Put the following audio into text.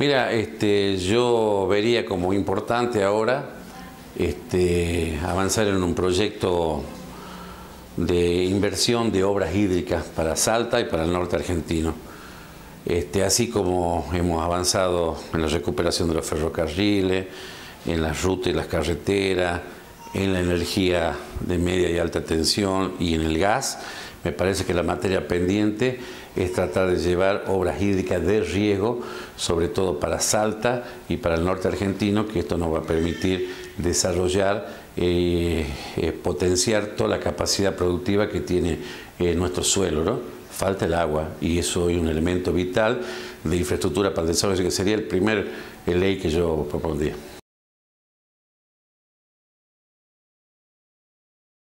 Mira, este, yo vería como importante ahora este, avanzar en un proyecto de inversión de obras hídricas para Salta y para el norte argentino. Este, así como hemos avanzado en la recuperación de los ferrocarriles, en las rutas y las carreteras, en la energía de media y alta tensión y en el gas, me parece que la materia pendiente es tratar de llevar obras hídricas de riego, sobre todo para Salta y para el norte argentino, que esto nos va a permitir desarrollar, eh, eh, potenciar toda la capacidad productiva que tiene eh, nuestro suelo. ¿no? Falta el agua y eso es un elemento vital de infraestructura para el desarrollo, que sería el primer ley que yo propondría.